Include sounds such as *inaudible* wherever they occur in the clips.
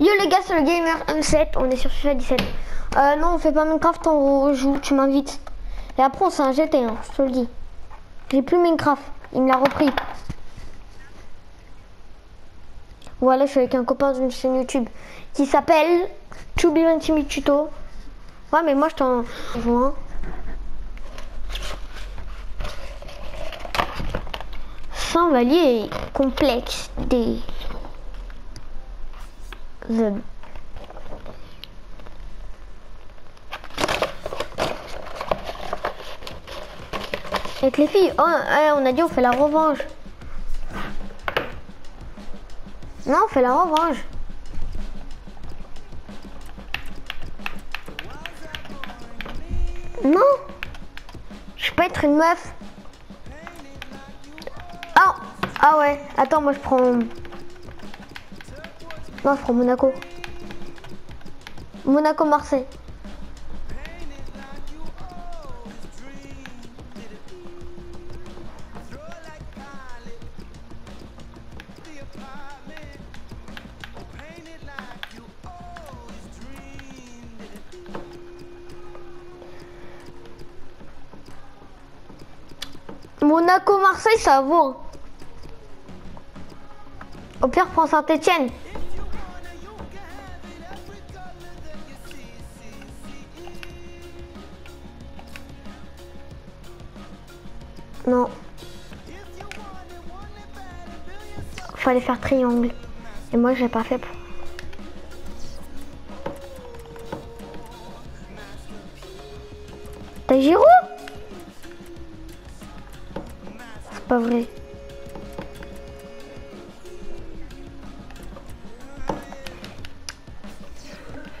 Yo les gars, c'est le Gamer M7, on est sur FIFA 17. Euh, non, on fait pas Minecraft, on joue, tu m'invites. Et après, on s'est un hein, je te le dis. J'ai plus Minecraft, il me l'a repris. Voilà, je suis avec un copain d'une chaîne YouTube qui s'appelle Be Ultimate Tuto. Ouais, mais moi, je t'en rejoins. Sans valier complexe des Avec les filles, oh, ouais, on a dit on fait la revanche. Non, on fait la revanche. Non, je peux être une meuf. Ah, ah ouais, attends, moi je prends... Non, je prends Monaco. Monaco-Marseille. Monaco-Marseille, ça vaut. Au pire, prends Saint-Etienne. Non. Fallait faire triangle. Et moi, j'ai pas fait pour. T'as Giroud? C'est pas vrai.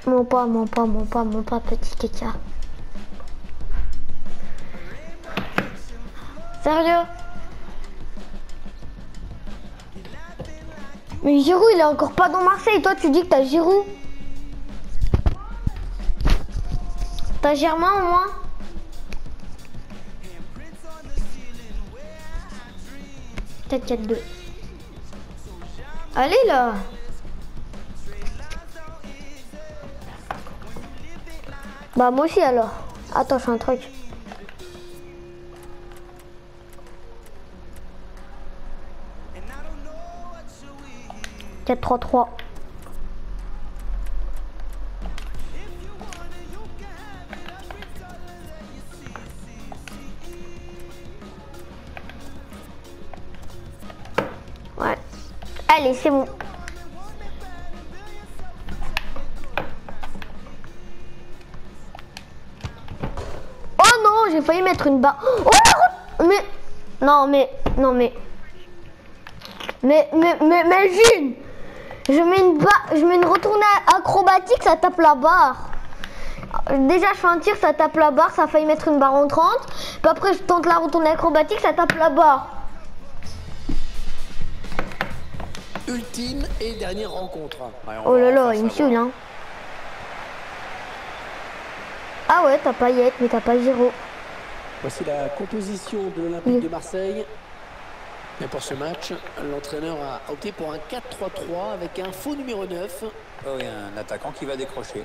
Mon pas, mon pas, mon pas, mon pas, petit Ketia. Sérieux Mais Giroud, il est encore pas dans Marseille. Toi, tu dis que t'as Giroud. T'as Germain au moins Peut-être 4-2. Allez là Bah moi aussi alors. Attends, je fais un truc. 4-3-3. Ouais. Allez, c'est bon. Oh non, j'ai failli mettre une barre. Oh mais non mais non mais mais mais mais imagine je mets une je mets une retournée acrobatique, ça tape la barre. Déjà, je fais un tir, ça tape la barre, ça a failli mettre une barre en 30. Puis après, je tente la retournée acrobatique, ça tape la barre. Ultime et dernière rencontre. oh là là, il me suit, hein. Ah ouais, t'as pas Yet, mais t'as pas Giro. Voici la composition de l'Olympique de Marseille. Et pour ce match, l'entraîneur a opté pour un 4-3-3 avec un faux numéro 9. Oh oui, un attaquant qui va décrocher.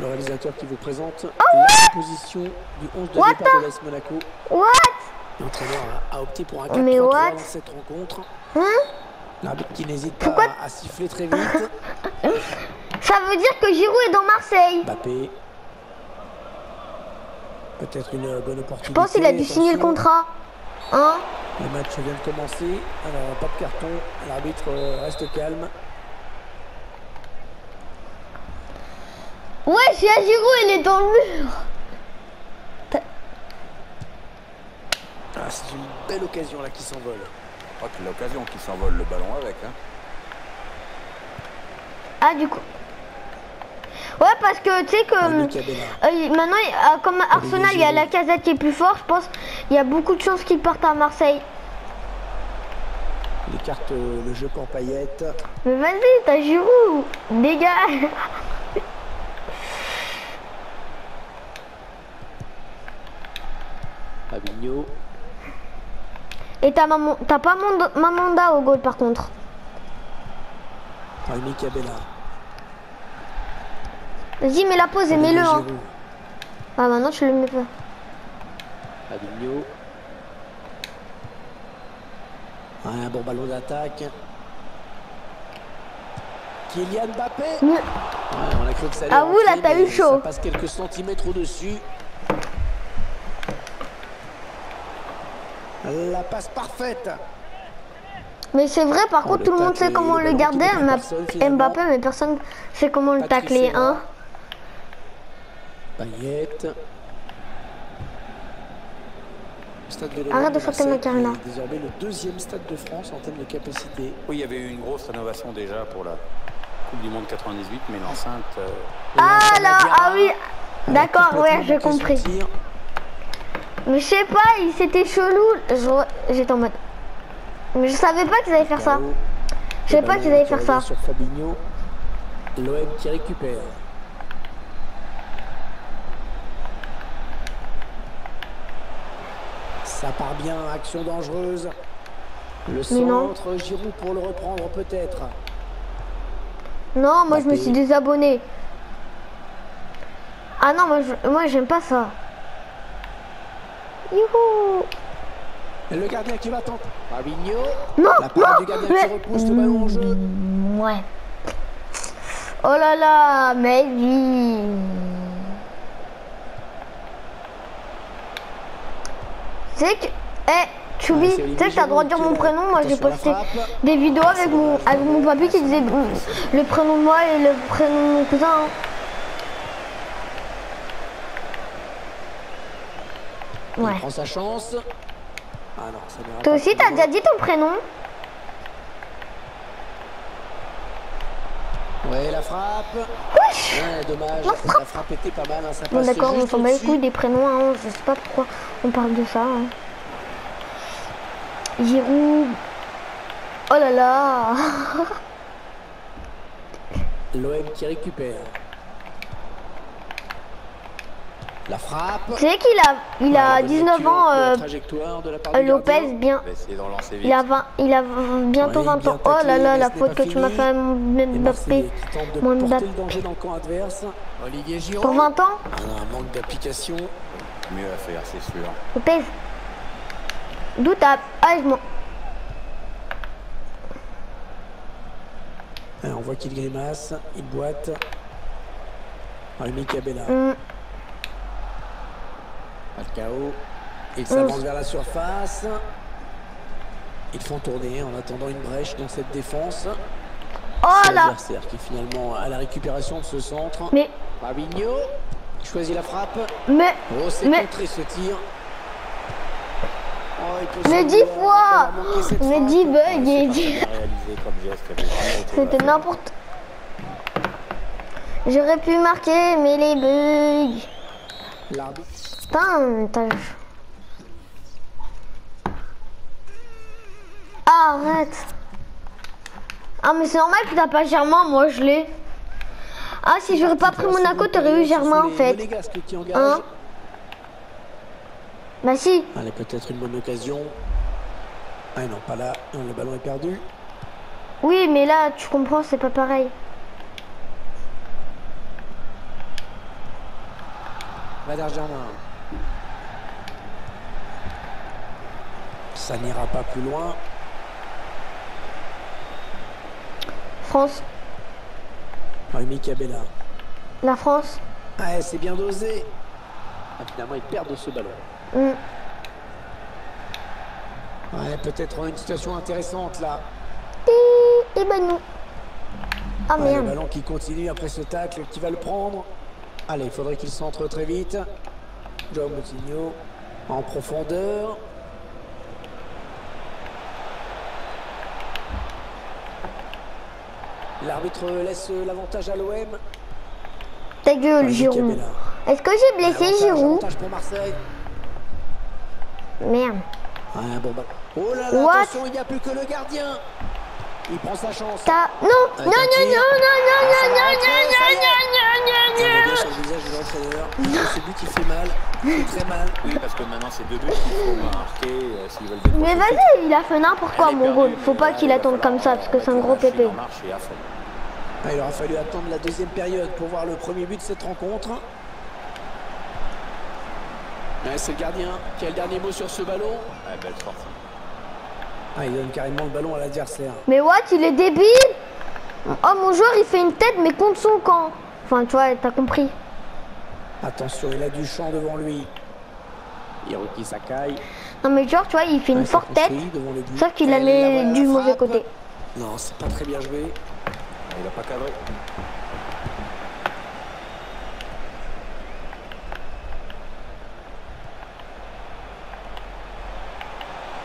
Le réalisateur qui vous présente oh la composition du 11 de what départ de l'AS Monaco. What? L'entraîneur a, a, opté pour un 4-3-3 dans cette rencontre. Hein? L'arbitre qui n'hésite pas Pourquoi à siffler très vite. *laughs* Ça veut dire que Giroud est dans Marseille. Mbappé. Peut-être une bonne opportunité. Je pense qu'il a dû signer le contrat. Hein? Le match vient de commencer. Alors, pas de carton. L'arbitre reste calme. Ouais, c'est Giroud, il est dans le mur. Ah, c'est une belle occasion là qui s'envole. Je crois que l'occasion qui s'envole le ballon avec. Hein. Ah, du coup. Ouais, parce que tu sais que euh, maintenant, euh, comme Arsenal, il y a la casette qui est plus fort, je pense il y a beaucoup de chances qu'il parte à Marseille. Il écarte euh, le jeu pour paillettes. Mais vas-y, t'as Giroud, dégage. *laughs* Fabinho. Et t'as pas Mamanda au goal par contre. Cabella. Vas-y, mets la pause et mets-le. Hein. Ah, maintenant tu le mets pas. Un bon ballon d'attaque. Kylian Mbappé. Ouais, on a cru que ça allait Ah, vous, là, t'as eu chaud. Ça passe quelques centimètres au-dessus. La passe parfaite. Mais c'est vrai, par contre, tout le monde sait comment le garder. Mbappé, mais personne sait comment le tacler. Hein. Payet. Stade Arrête de Macarena. qui est désormais le deuxième stade de France en termes de capacité. Oui, il y avait eu une grosse rénovation déjà pour la Coupe du Monde 98, mais l'enceinte. euh, Ah là, ah oui. D'accord, ouais, j'ai compris. Mais je sais pas, il c'était chelou. J'étais en mode. Mais je savais pas qu'ils allaient faire ça. Je savais pas qu'ils allaient faire ça. Sur Fabinho. L'OM qui récupère. Ça part bien, action dangereuse. Le centre, Giroud pour le reprendre peut-être. Non, moi je me suis désabonné. Ah non, moi je- moi j'aime pas ça. Youhou le gardien qui va tenter. Fabinho. Non, La part non, du gardien mais- qui repousse le ballon en jeu. Ouais. Oh là là, mais oui. Tu sais que. Eh, Choubi, tu sais que t'as le droit de dire mon prénom. Moi j'ai la posté frappe. des vidéos avec mon, avec mon papy qui disait le prénom de moi et le prénom de mon cousin. hein. Il Ouais. prend sa chance. Ah non, ça Toi aussi, t'as déjà dit ton prénom Ouais, la frappe. Ouais, dommage. La frappe était pas mal. hein, Ça Bon d'accord, on s'en bat les couilles des prénoms, hein, je sais pas pourquoi on parle de ça. hein. Giroud. Oh là là *laughs* L'OM qui récupère. La frappe. Tu sais qu'il a, il a Bonne 19 lecture ans, de la euh, la du Lopez, bien. Il a, 20, il a bientôt Ouais, 20 bien ans. Oh là là, la faute que tu m'as fini. fait Mbappé. Mon Mbappé. le danger dans le camp adverse. Olivier Giroud. Pour 20 ans, Ah non, un manque d'application. Mieux à faire, c'est sûr. Lopez. D'où t'as. Ah, je m'en- Ah, on voit qu'il grimace, il boite. Rémi Cabella. Falcao. Il s'avance vers la surface. Ils font tourner en attendant une brèche dans cette défense. Oh C'est là l'adversaire qui finalement à la récupération de ce centre. Mais. Fabinho choisit la frappe. Mais. Oh, c'est Mais- contré ce tir. Oh, Mais s'en 10 vouloir, fois Mais. 10 bugs et C'est 10. pas réalisé comme geste, il y avait vraiment autre chose à C'était n'importe. J'aurais pu marquer, mais les bugs. L'arbitre. Putain, t'as. Ah, arrête. Ah, mais c'est normal que t'as pas Germain, moi je l'ai. Ah, si j'aurais pas pris Monaco, t'aurais eu Germain en fait. Hein Bah si. Allez, peut-être une bonne occasion. Ah non, pas là. Non, le ballon est perdu. Oui, mais là, tu comprends, c'est pas pareil. Valère Germain. Ça n'ira pas plus loin. France. Rémi Cabella. La France. Ah, c'est bien dosé. Ah, finalement, ils perdent ce ballon. Hum. Ouais, peut-être une situation intéressante là. Et, ben non. Ah Ouais, le ballon qui continue après ce tacle, qui va le prendre. Allez, il faudrait qu'il centre très vite. Joao Moutinho en profondeur. L'arbitre laisse l'avantage à l'OM. Ta gueule, Giroud. Est-ce que j'ai blessé Giroud. Merde. Ouais, bon bah. Oh là là, What attention, il n'y a plus que le gardien. Il prend sa chance. T'as. Non, non, non, non, non, tir. non, Ah, non, ça va non, rentrer, non, ça y est. non, On non, voit non, bien non, sur le visage de l'entraîneur. Ce but, il fait mal. Il fait très mal. Oui, parce que maintenant, c'est deux buts qu'il faut marquer euh, s'ils veulent. Mais vas-y, il a fait n'importe quoi, mon goal. Faut pas là, qu'il attende comme ça, parce que c'est un gros pépé. Ah, il aura fallu attendre la deuxième période pour voir le premier but de cette rencontre. Ouais, c'est le gardien qui a le dernier mot sur ce ballon? Ah, belle. Ah, il donne carrément le ballon à l'adversaire. Mais what, il est débile? Oh, mon joueur, il fait une tête, mais contre son camp. Enfin, tu vois, t'as compris. Attention, il a du champ devant lui. Hiroki Sakai. Non, mais genre, tu vois, il fait une forte tête, sauf qu'il voilà, du mauvais côté. Non, c'est pas très bien joué. Il a pas cadré.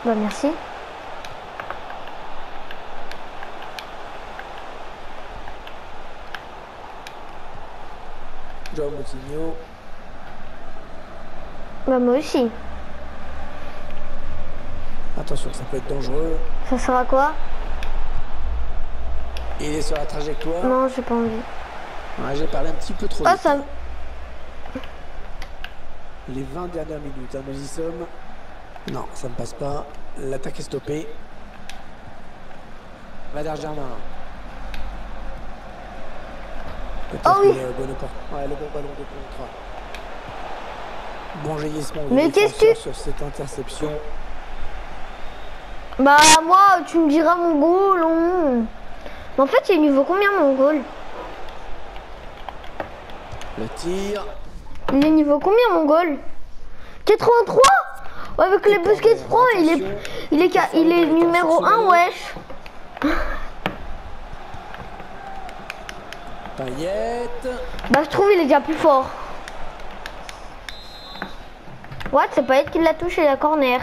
Bah, merci. Joao Moutinho. Bah, moi aussi. Attention, ça peut être dangereux. Ça sera quoi? Il est sur la trajectoire. Non, j'ai pas envie. Ouais, J'ai parlé un petit peu trop Oh, vite. ça... Les 20 dernières minutes, hein, nous y sommes. Non, ça ne passe pas. L'attaque est stoppée. Vader Germain. Peut-être Oh oui. le bon ouais, le bon ballon de contre. Bon jaillissement Mais qu'est-ce que- sur cette interception. Bah, moi, tu me diras mon goal. on- Mais en fait, il niveau combien mon goal? Le tir. Il est niveau combien mon goal? 83 Ouais, Avec les Busquets Pro, il est, il est, ca- il est numéro 1, wesh. *laughs* Payette. Bah, je trouve il est déjà plus fort. What C'est pas elle qui l'a touché, la corner.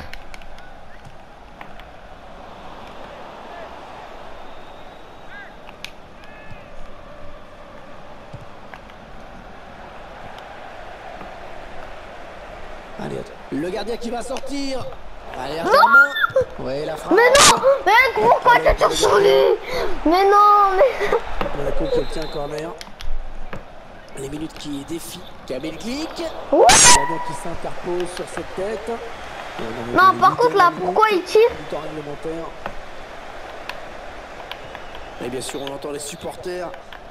Allez, attends. Le gardien qui va sortir. Allez, Germain. Ouais, la frappe. Mais non Mais pourquoi tu tires sur lui Mais non, mais... Monaco qui obtient un corner. Les minutes qui défient Kamel Glick. Ouais. Le gardien qui s'interpose sur cette tête. Non, par contre, là, pourquoi il tire. Et bien sûr, on entend les supporters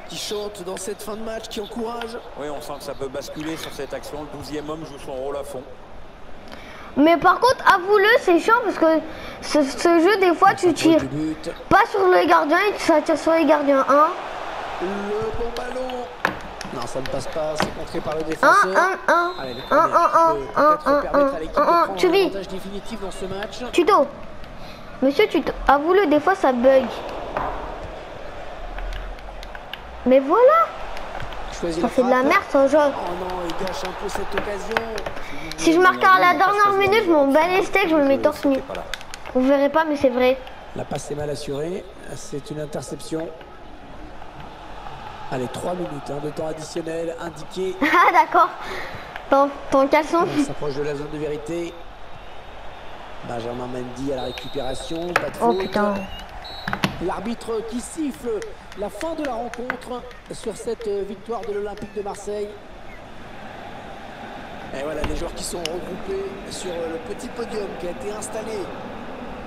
qui chantent dans cette fin de match, qui encouragent. Oui, on sent que ça peut basculer sur cette action. Le 12e homme joue son rôle à fond. Mais par contre, avoue-le, c'est chiant parce que ce, ce jeu, des fois, tu tires pas sur les gardiens et ça tire sur les gardiens 1. Le bon ballon. Non, ça ne passe pas. C'est contré par le 1, défenseur. 1, 1. Allez, le 1, corner 1, qui peut 1, peut-être 1, permettre à 1, l'équipe de 1, prendre tu vis. définitif dans ce match. Tuto. Monsieur Tuto, avoue-le, des fois ça bug. Mais voilà, ça fait de la merde ce jeu. Oh non, il gâche un peu cette occasion. Si je marque à la dernière minute, je m'en bats les steaks, je me mets torse nu. Vous verrez pas, mais c'est vrai. La passe est mal assurée. C'est une interception. Allez, 3 minutes hein, de temps additionnel indiqué. *laughs* Ah d'accord. Ton, ton caleçon. On s'approche de la zone de vérité. Benjamin Mendy à la récupération. Pas de Oh faute. putain. L'arbitre qui siffle la fin de la rencontre sur cette euh, victoire de l'Olympique de Marseille. Et voilà les joueurs qui sont regroupés sur euh, le petit podium qui a été installé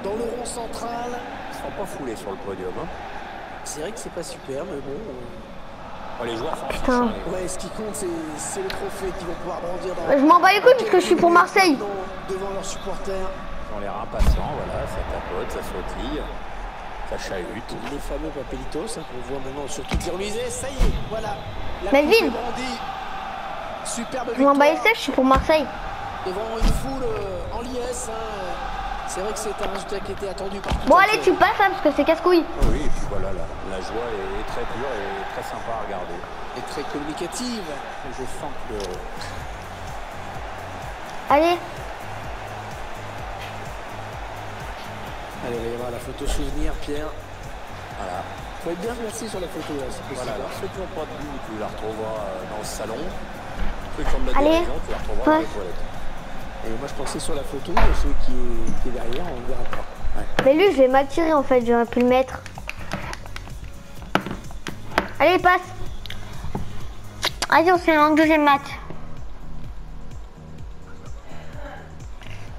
dans le rond central. Ils sont pas foulés sur le podium. hein. C'est vrai que c'est pas super, mais bon. Putain. hein, les- Ouais, ce qui compte, c'est c'est le trophée qu'ils vont pouvoir brandir dans Je m'en bats les couilles parce que je suis pour Marseille. Devant- leurs supporters. Ils ont l'air impatients, voilà, ça tapote, ça sautille, ça chahute. Les fameux papelitos hein, qu'on voit maintenant sur toutes les remises. Ça y est, voilà. La Melvin. Superbe Je m'en bats les je suis pour Marseille. devant une foule euh, en liesse. hein. C'est vrai que c'est un résultat qui était attendu par tout Bon allez, tu passes là parce que c'est casse-couille. Oui, et puis voilà, la, la joie est très pure et très sympa à regarder. Et très communicative. Je sens que le, Allez, Allez, il va y avoir la photo souvenir, Pierre. voilà, Faut être bien placé sur la photo là, c'est possible. voilà. Alors ceux qui n'ont pas de but, tu la retrouveras euh, dans le salon. Ceux qui ont de la Allez. dérision, tu la retrouveras dans les toilettes. Et moi je pensais sur la photo, celui qui est, qui est derrière, on ne verra pas. mais lui je vais mal tirer en fait, j'aurais pu le mettre. Allez, passe. Allez, on se fait un deuxième match.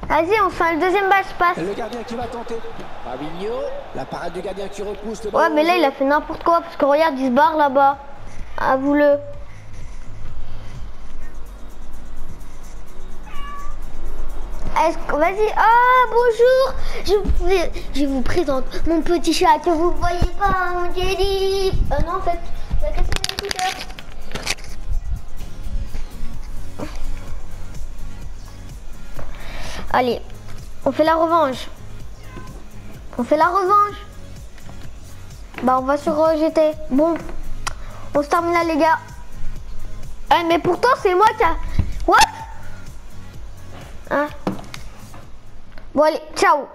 Vas-y, on fait le deuxième bal passe. Le gardien qui va tenter. Fabinho. La parade du gardien qui repousse le Ouais, mais là, il a fait n'importe quoi parce que regarde, il se barre là-bas. Avoue-le. Est-ce que... Vas-y. Ah, bonjour. Je vous, je vous présente mon petit chat que vous voyez pas, mon Jenny. Ah non, en fait, il a cassé mon écouteur. Allez, on fait la revanche. On fait la revanche. Bah on va se rejeter. Bon, on se termine là les gars. Eh, mais pourtant c'est moi qui a... What? Hein? Bon allez, ciao